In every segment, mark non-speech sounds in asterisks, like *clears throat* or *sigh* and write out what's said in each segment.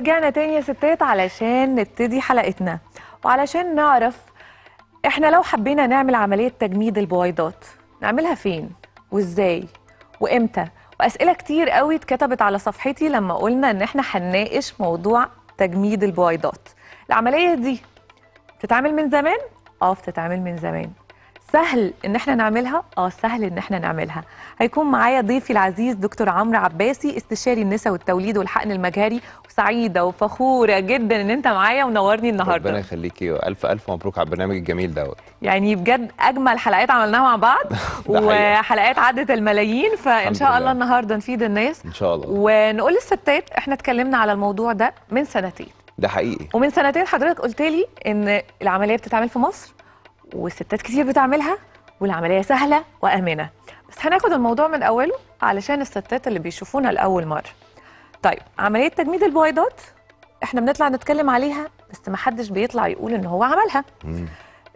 ورجعنا تاني يا ستات علشان نبتدي حلقتنا. وعلشان نعرف إحنا لو حبينا نعمل عملية تجميد البويضات نعملها فين؟ وإزاي؟ وإمتى؟ وأسئلة كتير قوي اتكتبت على صفحتي لما قلنا إن إحنا هنناقش موضوع تجميد البويضات. العملية دي بتتعمل من زمان؟ آه بتتعمل من زمان. سهل إن إحنا نعملها؟ آه سهل إن إحنا نعملها. هيكون معايا ضيفي العزيز دكتور عمرو عباسي استشاري النساء والتوليد والحقن المجهري وسعيدة وفخورة جدا إن أنت معايا ونورني ربنا النهارده يخليكي والف ألف مبروك على البرنامج الجميل دوت. يعني بجد أجمل حلقات عملناها مع بعض. *laughs* وحلقات عدت الملايين فإن شاء الله لله. النهارده نفيد الناس. إن شاء الله. ونقول للستات إحنا اتكلمنا على الموضوع ده من سنتين. ده حقيقي. ومن سنتين حضرتك قلت لي إن العملية بتتعمل في مصر. والستات كتير بتعملها والعملية سهلة وآمنة. بس هناخد الموضوع من أوله علشان الستات اللي بيشوفونا لأول مرة. طيب عملية تجميد البويضات إحنا بنطلع نتكلم عليها بس ما حدش بيطلع يقول إن هو عملها. مم.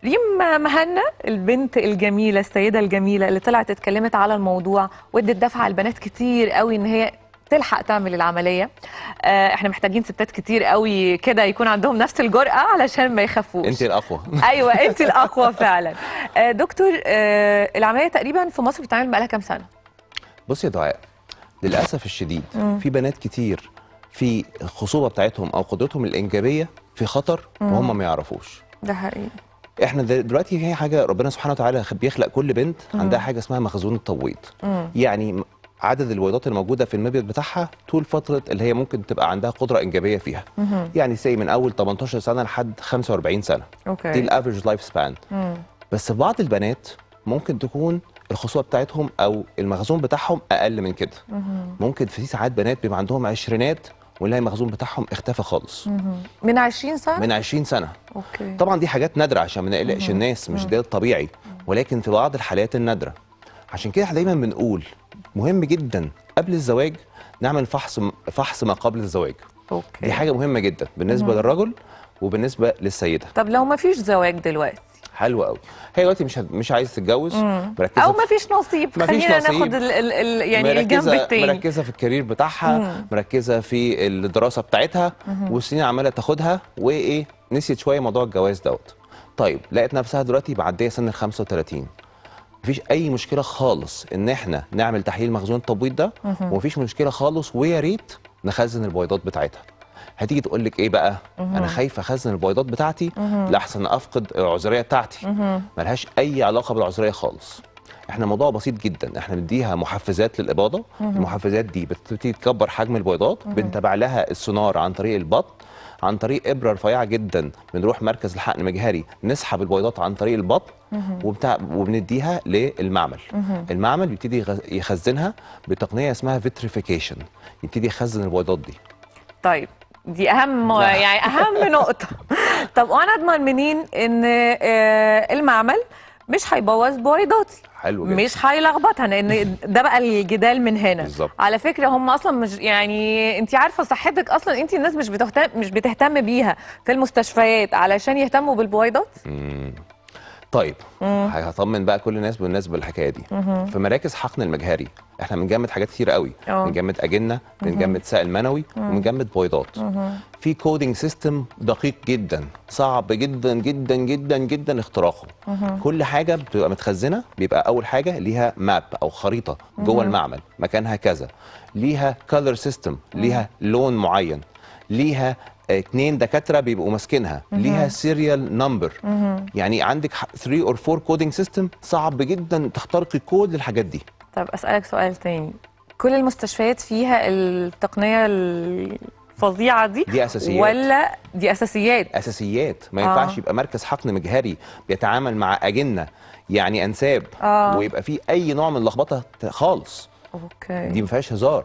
ريم مهنا البنت الجميلة السيدة الجميلة اللي طلعت اتكلمت على الموضوع وادت دفعه لبنات كتير قوي إن هي تلحق تعمل العملية. آه إحنا محتاجين ستات كتير قوي كده يكون عندهم نفس الجرأة علشان ما يخافوش. انت الأقوى. *laughs* أيوه انت الأقوى فعلا. آه دكتور آه العملية تقريبا في مصر بتتعمل بقالها كام سنة؟ بصي يا دعاء للأسف الشديد مم. في بنات كتير في الخصوبه بتاعتهم أو قدرتهم الإنجابية في خطر وهم ما يعرفوش. ده حقيقي. إحنا دل- دلوقتي هي حاجة ربنا سبحانه وتعالى بيخلق كل بنت عندها حاجة اسمها مخزون التبويض. يعني عدد البويضات الموجودة في المبيض بتاعها طول فترة اللي هي ممكن تبقى عندها قدرة إنجابية فيها. مهم. يعني say من أول 18 سنة لحد 45 سنة. دي okay ال average life span مم. بس في بعض البنات ممكن تكون الخصوبه بتاعتهم أو المخزون بتاعهم أقل من كده. مهم. ممكن في ساعات بنات بيبقى عندهم عشرينات ونلاقي المخزون بتاعهم اختفى خالص. من 20 سنة؟ من 20 سنة. okay. طبعا دي حاجات نادرة عشان ما نقلقش الناس مش ده الطبيعي. ولكن في بعض الحالات النادرة. عشان كده إحنا دايما بنقول مهم جدا. قبل الزواج نعمل فحص فحص ما قبل الزواج. okay. دي حاجة مهمة جدا بالنسبة للرجل وبالنسبة للسيدة. طب لو ما فيش زواج دلوقتي؟ حلوة قوي. هي دلوقتي مش مش عايزة تتجوز مركزة أو فيش نصيب. خلينا. ناخد ال ال ال يعني الجنب التاني. مركزة في الكارير بتاعها مم. مركزة في الدراسة بتاعتها والسنين عماله تاخدها وإيه نسيت شوية موضوع الجواز دوت. طيب لقيت نفسها دلوقتي معدية سن ال 35 مفيش أي مشكلة خالص إن إحنا نعمل تحليل مخزون التبويض ده ومفيش مشكلة خالص ويا ريت نخزن البويضات بتاعتها. هتيجي تقول لك إيه بقى؟ أنا خايفة أخزن البويضات بتاعتي لأحسن أفقد العذرية بتاعتي. ملهاش أي علاقة بالعذرية خالص. إحنا الموضوع بسيط جدا. إحنا بنديها محفزات للإباضة. المحفزات دي بتبتدي تكبر حجم البويضات بنتابع لها السونار عن طريق البطن عن طريق إبرة رفيعة جدا بنروح مركز الحقن المجهري نسحب البويضات عن طريق البطن وبتاع وبنديها للمعمل. المعمل بيبتدي يخزنها بتقنية اسمها فيتريفيكيشن يبتدي يخزن البويضات دي. طيب دي أهم لا. يعني أهم *laughs* نقطة. طب وأنا أضمن منين إن آه، المعمل مش هيبوظ بويضاتي حلو جدا مش هيلخبطها لأن ده بقى الجدال من هنا بالظبط. على فكرة هم أصلا مش يعني أنت عارفة صحتك أصلا أنت الناس مش بتهتم مش بتهتم بيها في المستشفيات علشان يهتموا بالبويضات. طيب هطمن بقى كل الناس بالنسبة للحكايه دي. في مراكز حقن المجهري إحنا بنجمد حاجات كتير قوي آه. بنجمد أجنة بنجمد سائل منوي وبنجمد بويضات. في coding system دقيق جدا صعب جدا جدا جدا جدا اختراقه. كل حاجة بتبقى متخزنة بيبقى أول حاجة ليها map أو خريطة جوه المعمل مكانها كذا. ليها color system ليها لون معين ليها اتنين دكاترة بيبقوا ماسكينها. ليها serial number يعني عندك 3 or 4 coding system صعب جدا تخترقي كل الحاجات دي. طب أسألك سؤال تاني. كل المستشفيات فيها التقنية الفظيعة دي دي أساسيات. ولا دي أساسيات؟ أساسيات. ما آه. ينفعش يبقى مركز حقن مجهري بيتعامل مع أجنة يعني أنساب آه. ويبقى فيه أي نوع من اللخبطة خالص. okay. دي ما فيهاش هزار.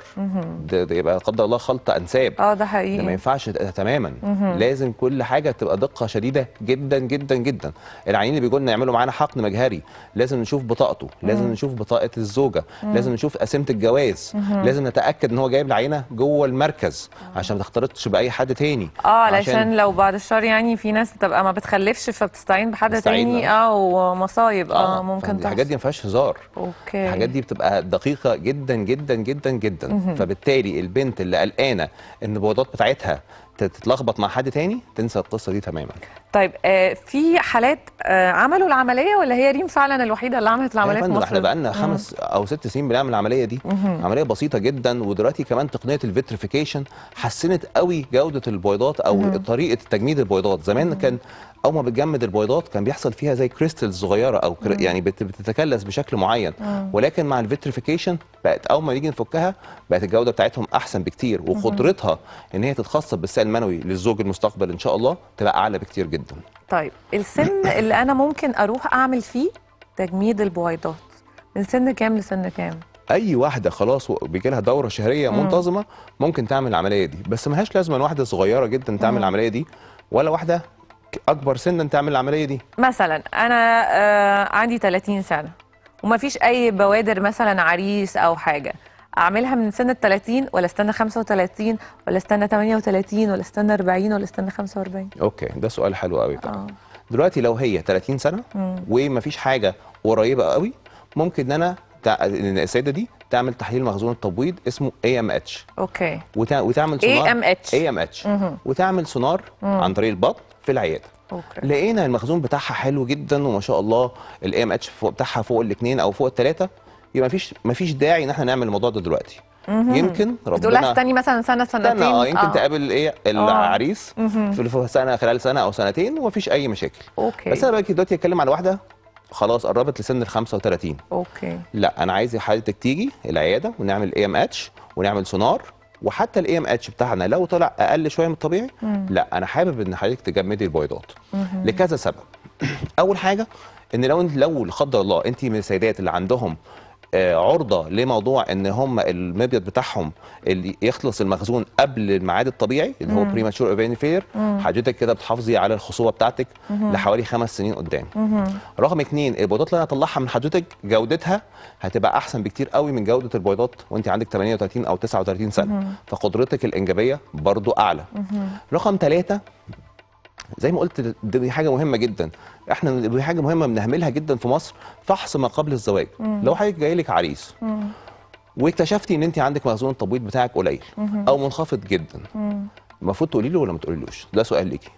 ده, ده يبقى لا قدر الله خلطه أنساب. آه ده ده ما حقيقي ينفعش تماما. لازم كل حاجة تبقى دقة شديدة جدا جدا جدا. العيانين اللي بيجوا لنا يعملوا معانا حقن مجهري. لازم نشوف بطاقته. لازم نشوف بطاقة الزوجة. لازم نشوف قسيمه الجواز. لازم نتأكد إن هو جايب العينة جوه المركز عشان ما تختلطش بأي حد تاني. آه علشان لو بعد الشهر يعني في ناس بتبقى ما بتخلفش فبتستعين بحد تاني. آه ومصايب. آه ممكن الحاجات دي ما فيهاش هزار. okay. الحاجات دي بتبقى دقيقة جدا جدا جدا جدا فبالتالي البنت اللي قلقانة إن البويضات بتاعتها تتلخبط مع حد تاني تنسى القصة دي تماما. طيب آه في حالات آه عملوا العملية ولا هي ريم فعلا الوحيدة اللي عملت العملية في مصر؟ إحنا بقالنا خمس أو ست سنين بنعمل العملية دي. عملية بسيطة جدا. ودلوقتي كمان تقنية ال vitrification حسنت قوي جودة البيضات أو طريقة تجميد البيضات زمان كان أول ما بتجمد البيضات كان بيحصل فيها زي crystals صغيرة أو كر... يعني بت... بتتكلس بشكل معين. ولكن مع ال vitrification بقت أول ما نيجي نفكها بقت الجودة بتاعتهم أحسن بكتير وقدرتها إن هي تتخصب بالسائل المنوي للزوج المستقبل إن شاء الله تبقى أعلى بكتير جدا. طيب السن اللي أنا ممكن أروح أعمل فيه تجميد البويضات. من سن كام لسن كام؟ أي واحدة خلاص بيجي لها دورة شهرية منتظمة ممكن تعمل العملية دي. بس ملهاش لازمه إن واحدة صغيرة جدا تعمل العملية دي ولا واحدة أكبر سنا تعمل العملية دي. مثلا أنا آه عندي 30 سنة. ومفيش أي بوادر مثلا عريس أو حاجة. أعملها من سن ال 30 ولا استنى 35 ولا استنى 38 ولا استنى 40 ولا استنى 45 okay ده سؤال حلو قوي آه. طبعا دلوقتي لو هي 30 سنة ومفيش حاجة قريبة قوي ممكن إن أنا السيدة دي تعمل تحليل مخزون التبويض اسمه AMH okay. وتع... وتعمل سونار AMH. AMH وتعمل سونار عن طريق البطن في العيادة. okay. لقينا المخزون بتاعها حلو جدا وما شاء الله. ال AMH بتاعها فوق الاثنين أو فوق الثلاثة. يبقى مفيش مفيش داعي إن إحنا نعمل الموضوع ده دلوقتي. يمكن ربنا استني مثلا سنة سنتين. آه يمكن تقابل إيه؟ العريس مهم. في سنة خلال سنة أو سنتين ومفيش أي مشاكل. okay. بس أنا بقى دلوقتي أتكلم على واحدة. خلاص قربت لسن ال 35 okay. لا أنا عايز حضرتك تيجي العيادة ونعمل AMH ونعمل سونار وحتى ال AMH بتاعنا لو طلع أقل شوية من الطبيعي لا أنا حابب إن حضرتك تجمدي البويضات لكذا سبب. *clears throat* أول حاجة إن لو لو لا قدر الله أنت من السيدات اللي عندهم عرضة لموضوع إن هم المبيض بتاعهم اللي يخلص المخزون قبل الميعاد الطبيعي اللي هو premature ovarian failure حضرتك كده بتحافظي على الخصوبة بتاعتك لحوالي خمس سنين قدام. رقم اتنين البيضات اللي أنا هطلعها من حضرتك جودتها هتبقى أحسن بكتير قوي من جودة البيضات وأنت عندك 38 أو 39 سنة. فقدرتك الإنجابية برضو أعلى. رقم ثلاثة زي ما قلت دي حاجة مهمة جدا. إحنا دي حاجة مهمة بنهملها جدا في مصر فحص ما قبل الزواج. لو حضرتك جاي لك عريس واكتشفتي إن أنت عندك مخزون التبويض بتاعك قليل أو منخفض جدا المفروض تقولي له ولا ما تقوليلوش؟ ده سؤال ليكي.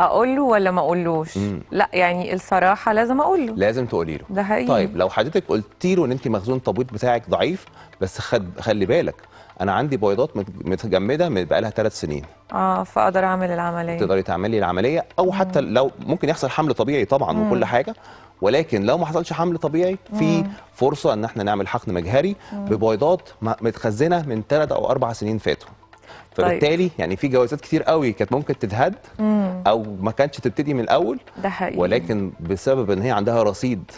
أقول له ولا ما أقولوش؟ مم. لا يعني الصراحة لازم أقول له. لازم تقولي له. ده حقيقي. طيب لو حضرتك قلتي له إن أنت مخزون التبويض بتاعك ضعيف بس خد خلي بالك أنا عندي بيضات مت- متجمدة من- بقالها ثلاث سنين. آه فأقدر أعمل العملية. تقدري تعملي العملية أو حتى لو ممكن يحصل حمل طبيعي طبعا وكل حاجة ولكن لو ما حصلش حمل طبيعي في فرصة إن إحنا نعمل حقن مجهري ببيضات م- متخزنة من ثلاث أو أربع سنين فاتوا. فبالتالي يعني في جوازات كتير قوي كانت ممكن تتهد أو ما كانتش تبتدي من الأول ده حقيقي. ولكن بسبب إن هي عندها رصيد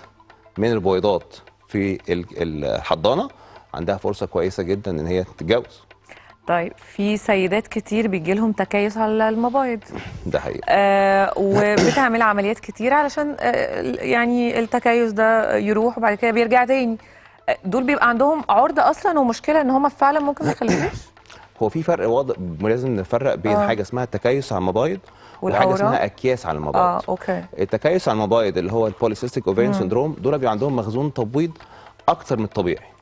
من البويضات في ال- الحضانه عندها فرصة كويسة جدا إن هي تتجوز. طيب في سيدات كتير بيجي لهم تكيس على المبايض. *laughs* ده حقيقي. آه *laughs* وبتعمل عمليات كتير علشان آه يعني التكيس ده يروح وبعد كده بيرجع تاني. آه، دول بيبقى عندهم عرض أصلا ومشكلة إن هم فعلا ممكن ما يخلفوش؟ *clears throat* هو في فرق واضح لازم نفرق بين آه. حاجة اسمها التكيس على المبايض وحاجة؟ اسمها أكياس على المبايض. آه okay. التكيس على المبايض اللي هو ال polycystic ovarian syndrome دول بيبقى عندهم مخزون تبويض أكتر من الطبيعي.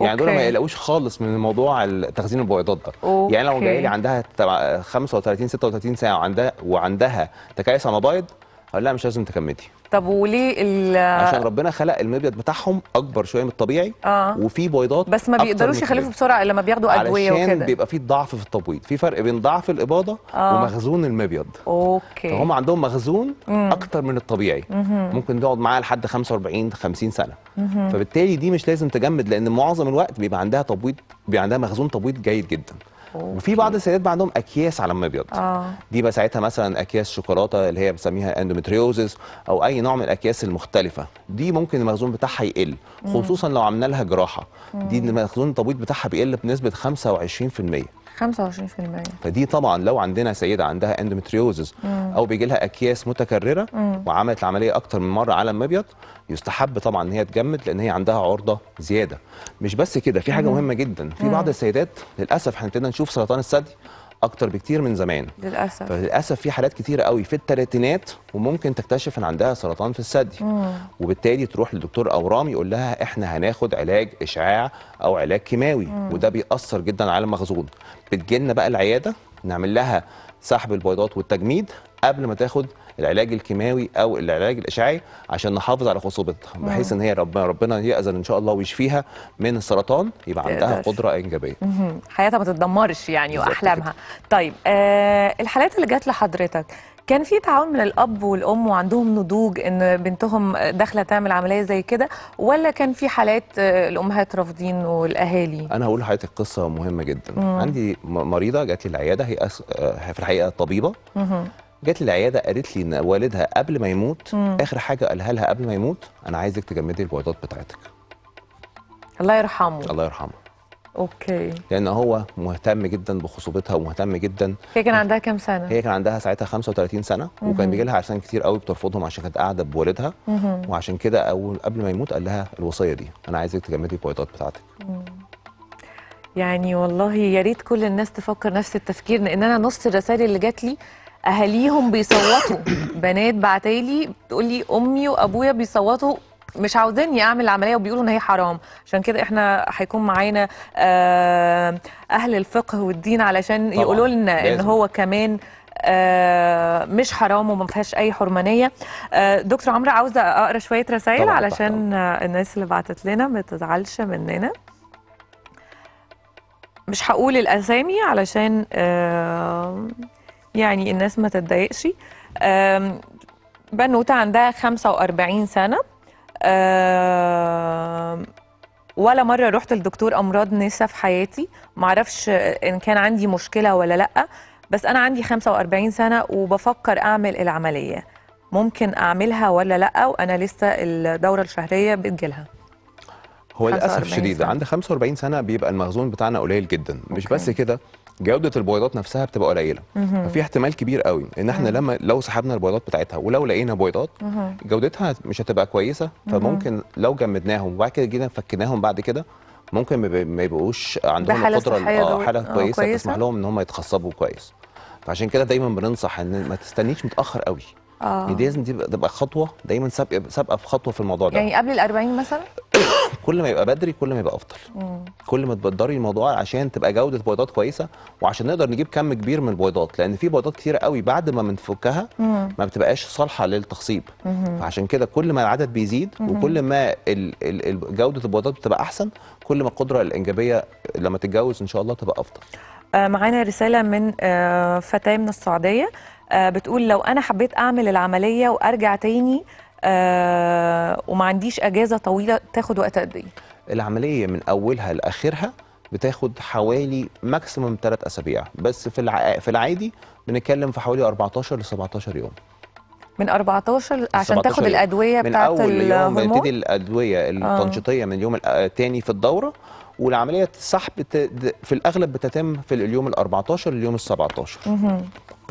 يعني دول okay. ما يقلقوش خالص من موضوع تخزين البويضات ده يعني لو okay. جاي لي عندها تبع 35 36 سنة وعندها وعندها تكيس على المبايض هقول لها مش لازم تجمدي طب وليه ال عشان ربنا خلق المبيض بتاعهم أكبر شوية من الطبيعي آه. وفي بيضات بس ما بيقدروش يخلفوا. بسرعة إلا لما بياخدوا أدوية علشان وكده. بيبقى في ضعف في التبويض. في فرق بين ضعف الإباضة آه. ومخزون المبيض. okay. فهم عندهم مخزون أكتر من الطبيعي. ممكن تقعد معاه لحد 45 50 سنة. فبالتالي دي مش لازم تجمد لأن معظم الوقت بيبقى عندها تبويض بيبقى عندها مخزون تبويض جيد جدا. وفي بعض السيدات بقى عندهم أكياس على المبيض آه. دي بقى ساعتها مثلا أكياس شوكولاتة اللي هي بنسميها endometriosis أو أي نوع من الأكياس المختلفة. دي ممكن المخزون بتاعها يقل خصوصا لو عملنا لها جراحة. دي المخزون التبويض بتاعها بيقل بنسبة 25% 25% فدي طبعا لو عندنا سيدة عندها اندومتريوزس أو بيجي لها أكياس متكررة وعملت العملية أكتر من مرة على المبيض يستحب طبعا إن هي تجمد لأن هي عندها عرضة زيادة. مش بس كده في حاجة مهمة جدا. في بعض السيدات للأسف إحنا ابتدينا نشوف سرطان الثدي أكتر بكتير من زمان. للأسف. فللأسف في حالات كتيرة قوي في الثلاثينات وممكن تكتشف إن عندها سرطان في الثدي. وبالتالي تروح للدكتور أورام يقول لها إحنا هناخد علاج إشعاع أو علاج كيماوي وده بيأثر جدا على المخزون. بتجيلنا بقى العيادة نعمل لها سحب البيضات والتجميد قبل ما تاخد العلاج الكيماوي أو العلاج الإشعاعي عشان نحافظ على خصوبتها بحيث إن هي ربنا ربنا يأذن إن شاء الله ويشفيها من السرطان يبقى عندها. قدرة انجابيه. حياتها ما تتدمرش يعني وأحلامها طيب آه الحالات اللي جات لحضرتك كان في تعاون من الأب والأم وعندهم نضوج إن بنتهم داخلة تعمل عملية زي كده ولا كان في حالات آه الأمهات رافضين والأهالي أنا هقول لحضرتك قصة مهمة جدا عندي م- مريضة جات لي العيادة هي. آه، في الحقيقة طبيبة مهم. جات لي العيادة قالت لي إن والدها قبل ما يموت آخر حاجة قالها لها قبل ما يموت أنا عايزك تجمدي البيضات بتاعتك. الله يرحمه. الله يرحمه. أوكي. لأن هو مهتم جدا بخصوبتها ومهتم جدا. هي كان عندها كام سنة؟ هي كان عندها ساعتها 35 سنة وكان بيجي لها عرسان كتير قوي بترفضهم عشان كانت قاعدة بوالدها. وعشان كده اول قبل ما يموت قال لها الوصية دي أنا عايزك تجمدي البيضات بتاعتك. يعني والله يا ريت كل الناس تفكر نفس التفكير لأن أنا نص الرسائل اللي جات لي أهاليهم بيصوتوا. بنات بعتالي بتقول لي أمي وأبويا بيصوتوا. مش عاوزيني أعمل العملية وبيقولوا إن هي حرام. عشان كده إحنا هيكون معانا آه، أهل الفقه والدين علشان يقولوا لنا إن. هو كمان آه، مش حرام وما فيهاش أي حرمانية. آه، دكتور عمرو عاوزة أقرأ شوية رسائل طبعاً، علشان آه، الناس اللي بعتت لنا ما تزعلش مننا. مش هقول الأسامي علشان آم، يعني الناس ما تتضايقش. آم، بنوته عندها 45 سنة. آم، ولا مرة رحت لدكتور أمراض نسا في حياتي. معرفش إن كان عندي مشكلة ولا لأ بس أنا عندي 45 سنة وبفكر أعمل العملية. ممكن أعملها ولا لأ؟ وأنا لسه الدورة الشهرية بتجيلها. هو للأسف 45 الشديد سنة. عند 45 سنة بيبقى المخزون بتاعنا قليل جدا. مش أوكي. بس كده جودة البويضات نفسها بتبقى قليلة. ففي احتمال كبير قوي إن إحنا لما لو سحبنا البويضات بتاعتها ولو لقينا بويضات جودتها مش هتبقى كويسة. فممكن لو جمدناهم وبعد كده جينا فكناهم بعد كده ممكن ما يبقوش عندهم القدرة دول- حالة آه، كويسة كويسة. تسمح لهم إن هم يتخصبوا كويس. فعشان كده دايما بننصح إن ما تستنيش متأخر قوي. آه. دي لازم تبقى تبقى خطوة دايما سابقه سابقة بخطوه في الموضوع ده. يعني قبل ال 40 مثلا؟ *coughs* كل ما يبقى بدري كل ما يبقى أفضل. كل ما تبدري الموضوع عشان تبقى جودة بيضات كويسة وعشان نقدر نجيب كم كبير من البيضات لأن في بيضات كتيره قوي بعد ما بنفكها ما بتبقاش صالحة للتخصيب. فعشان كده كل ما العدد بيزيد وكل ما ال- ال- جودة البيضات بتبقى أحسن كل ما القدرة الإنجابية لما تتجوز إن شاء الله تبقى أفضل. آه، معانا رسالة من آه، فتاة من السعودية. آه، بتقول لو أنا حبيت أعمل العملية وأرجع تاني آه، وما عنديش أجازة طويلة تاخد وقت قد إيه؟ العملية من أولها لآخرها بتاخد حوالي ماكسيموم 3 أسابيع بس في الع... في العادي بنتكلم في حوالي 14 ل 17 يوم من 14 عشان 17 تاخد يوم. الأدوية من بتاعت أول يوم الهرمون يبتدي الأدوية التنشيطية من اليوم الثاني في الدورة والعملية السحب بت- في الأغلب بتتم في اليوم ال 14 لليوم ال 17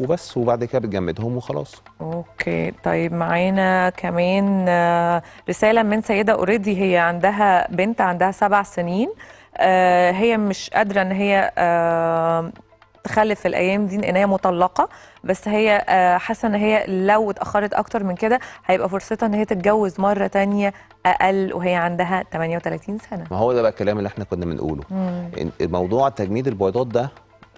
وبس وبعد كده بتجمدهم وخلاص. أوكي. طيب معانا كمان آه، رسالة من سيدة already هي عندها بنت عندها سبع سنين. آه، هي مش قادرة إن هي آه، تخلف الأيام دي إن هي مطلقة بس هي آه، حاسة إن هي لو اتأخرت أكتر من كده هيبقى فرصتها إن هي تتجوز مرة تانية أقل وهي عندها 38 سنة. ما هو ده بقى الكلام اللي إحنا كنا بنقوله. موضوع تجميد البيضات ده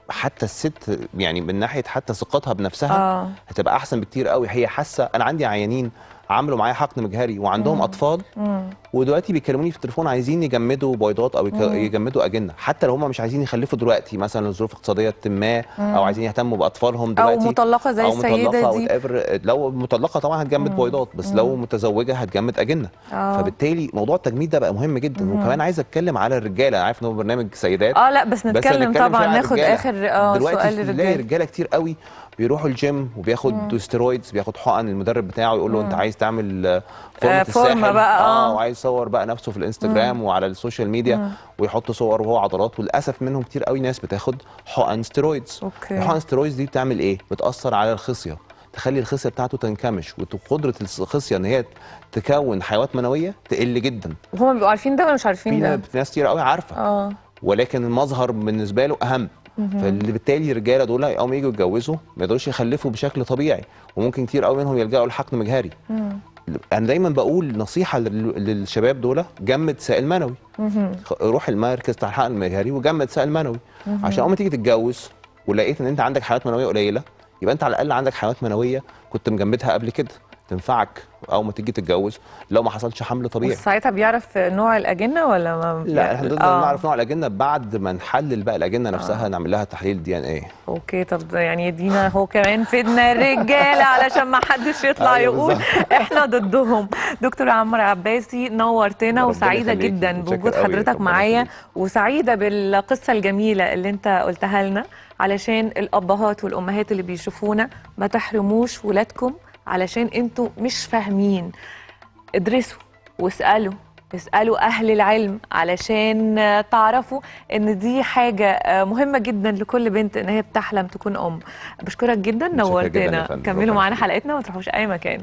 حتى الست يعني من ناحية حتى ثقتها بنفسها آه. هتبقى أحسن بكتير قوي هي حاسة أنا عندي عيانين عملوا معايا حقن مجهري وعندهم أطفال. مم. ودلوقتي بيكلموني في التليفون عايزين يجمدوا بيضات أو يجمدوا أجنة حتى لو هم مش عايزين يخلفوا دلوقتي مثلا لظروف اقتصادية ما أو عايزين يهتموا بأطفالهم أو دلوقتي مطلقة زي أو السيدة مطلقة دي. whatever. لو مطلقة طبعا هتجمد بيضات بس لو متزوجة هتجمد أجنة. آه. فبالتالي موضوع التجميد ده بقى مهم جدا. وكمان عايز أتكلم على الرجالة عارف إن هو برنامج سيدات آه لا بس نتكلم هنتكلم طبعا ناخد. آخر آه دلوقتي سؤال للرجالة. رجالة كتير قوي بيروحوا الجيم وبياخد steroids بياخد حقن المدرب بتاعه يقول له أنت عايز تعمل آه، فورمة آه، فورمة الساحل. بقى، آه. آه. وعايز يصور بقى نفسه في الإنستجرام وعلى ال social media ويحط صور وهو عضلات وللأسف منهم كتير قوي ناس بتاخد حقن steroids. الحقن steroids دي بتعمل إيه؟ بتأثر على الخصية تخلي الخصية بتاعته تنكمش وقدرة الخصية إن هي تكون حيوات منوية تقل جدا. وهما بيبقوا عارفين ده ولا مش في عارفين ده؟ ناس كتير قوي عارفة. آه. ولكن المظهر بالنسبة له أهم. فبالتالي الرجالة دول يقوم يجوا يتجوزوا ما يقدروش يخلفوا بشكل طبيعي وممكن كتير قوي منهم يلجأوا لحقن مجهري. أنا دايما بقول نصيحة لل- للشباب دول جمد سائل منوي. روح المركز بتاع الحقن المجهري وجمد سائل منوي. عشان أول ما تيجي تتجوز ولقيت إن أنت عندك حيوانات منوية قليلة يبقى أنت على الأقل عندك حيوانات منوية كنت مجمدها قبل كده. تنفعك اول ما تيجي تتجوز لو ما حصلش حمل طبيعي. وساعتها بيعرف نوع الأجنة ولا ما لا إحنا نقدر آه. نعرف نوع الأجنة. بعد ما نحلل بقى الأجنة نفسها نعمل لها تحليل دي إن إيه. أوكي طب يعني يدينا هو كمان فدنا الرجالة علشان ما حدش يطلع أيوة يقول. إحنا ضدهم. دكتور عمرو عباسي نورتنا وسعيدة. جدا بوجود. حضرتك معايا. وسعيدة بالقصة الجميلة اللي أنت قلتها لنا علشان الأبهات والأمهات اللي بيشوفونا. ما تحرموش ولادكم علشان أنتوا مش فاهمين ادرسوا واسألوا اسألوا أهل العلم علشان تعرفوا إن دي حاجة آه، مهمة جدا لكل بنت إن هي بتحلم تكون أم بشكرك جدا نورتنا. كملوا معانا. حلقتنا وما تروحوش أي مكان